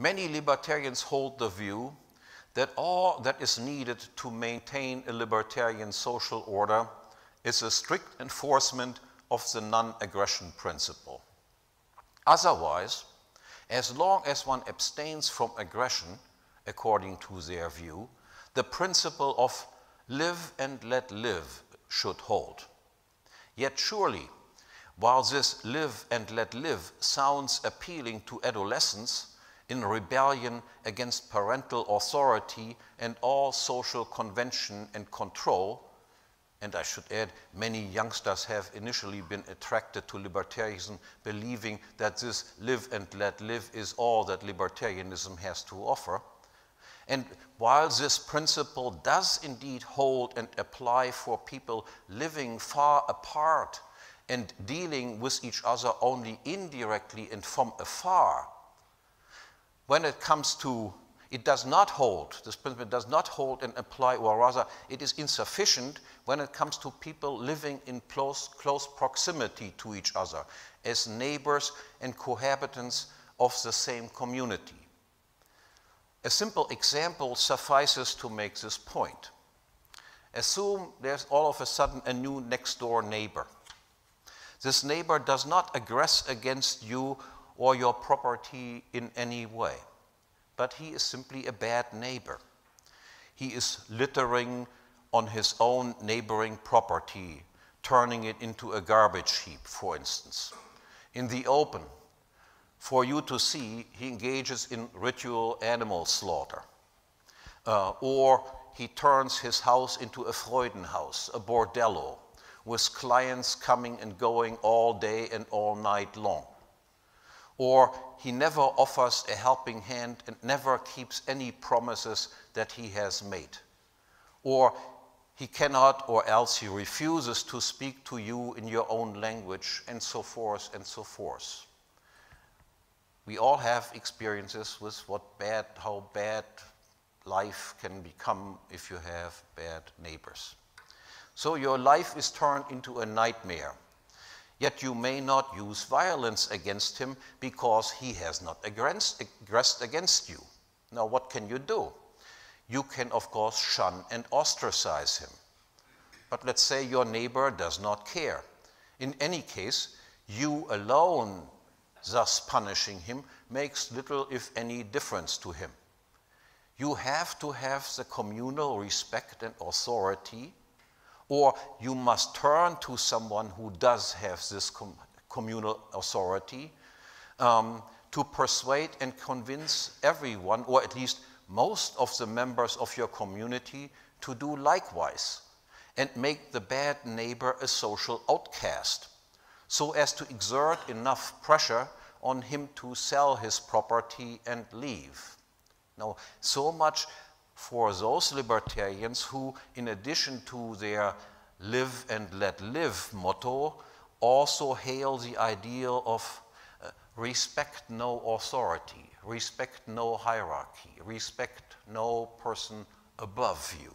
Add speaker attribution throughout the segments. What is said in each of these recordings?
Speaker 1: Many libertarians hold the view that all that is needed to maintain a libertarian social order is a strict enforcement of the non-aggression principle. Otherwise, as long as one abstains from aggression, according to their view, the principle of live and let live should hold. Yet surely, while this live and let live sounds appealing to adolescents in rebellion against parental authority and all social convention and control, and I should add, many youngsters have initially been attracted to libertarianism, believing that this live and let live is all that libertarianism has to offer. And while this principle does indeed hold and apply for people living far apart and dealing with each other only indirectly and from afar, when it comes to, it does not hold, this principle does not hold and apply, or rather, it is insufficient when it comes to people living in close, close proximity to each other as neighbors and cohabitants of the same community. A simple example suffices to make this point. Assume there's all of a sudden a new next door neighbor. This neighbor does not aggress against you or your property in any way, but he is simply a bad neighbor. He is littering on his own neighboring property, turning it into a garbage heap, for instance. In the open, for you to see, he engages in ritual animal slaughter. Uh, or he turns his house into a Freudenhaus, a bordello, with clients coming and going all day and all night long. Or he never offers a helping hand and never keeps any promises that he has made. Or he cannot, or else he refuses to speak to you in your own language, and so forth and so forth. We all have experiences with what bad, how bad life can become if you have bad neighbors. So your life is turned into a nightmare. Yet you may not use violence against him because he has not aggressed against you. Now, what can you do? You can, of course, shun and ostracize him. But let's say your neighbor does not care. In any case, you alone thus punishing him makes little, if any, difference to him. You have to have the communal respect and authority, or you must turn to someone who does have this com communal authority um, to persuade and convince everyone, or at least most of the members of your community, to do likewise and make the bad neighbor a social outcast so as to exert enough pressure on him to sell his property and leave. Now, so much for those libertarians who, in addition to their live and let live motto, also hail the ideal of uh, respect no authority, respect no hierarchy, respect no person above you.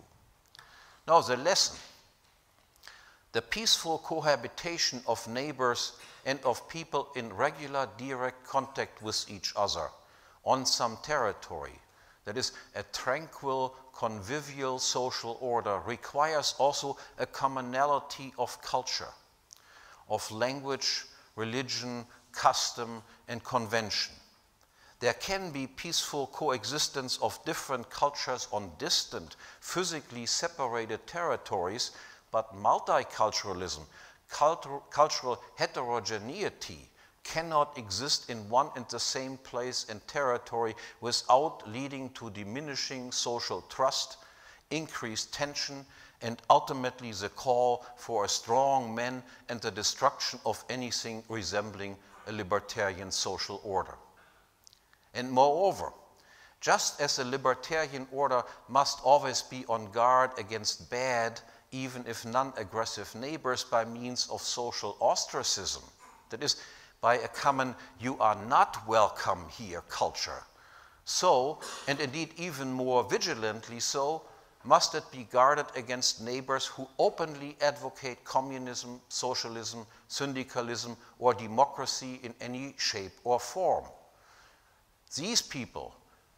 Speaker 1: Now, the lesson the peaceful cohabitation of neighbors and of people in regular direct contact with each other on some territory, that is, a tranquil, convivial social order, requires also a commonality of culture, of language, religion, custom, and convention. There can be peaceful coexistence of different cultures on distant, physically separated territories but multiculturalism, cultur cultural heterogeneity, cannot exist in one and the same place and territory without leading to diminishing social trust, increased tension, and ultimately the call for a strong man and the destruction of anything resembling a libertarian social order. And moreover, just as a libertarian order must always be on guard against bad even if non-aggressive neighbors by means of social ostracism. That is, by a common you are not welcome here culture. So, and indeed even more vigilantly so, must it be guarded against neighbors who openly advocate communism, socialism, syndicalism, or democracy in any shape or form. these people,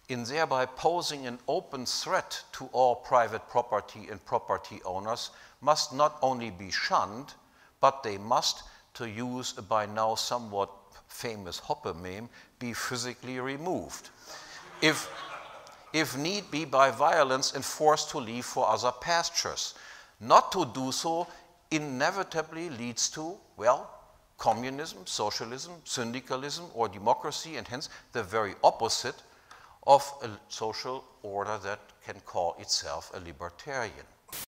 Speaker 1: in thereby posing an open threat to all private property and property owners, must not only be shunned, but they must, to use a by now somewhat famous Hoppe meme, be physically removed. if, if need be, by violence and forced to leave for other pastures. Not to do so inevitably leads to, well, communism, socialism, syndicalism, or democracy, and hence the very opposite of a social order that can call itself a libertarian.